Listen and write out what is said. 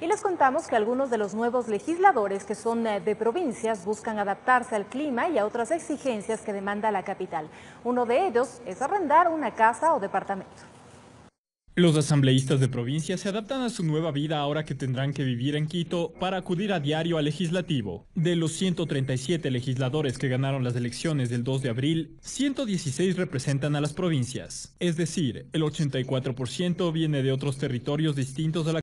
Y les contamos que algunos de los nuevos legisladores que son eh, de provincias buscan adaptarse al clima y a otras exigencias que demanda la capital. Uno de ellos es arrendar una casa o departamento. Los asambleístas de provincia se adaptan a su nueva vida ahora que tendrán que vivir en Quito para acudir a diario al legislativo. De los 137 legisladores que ganaron las elecciones del 2 de abril, 116 representan a las provincias. Es decir, el 84% viene de otros territorios distintos a la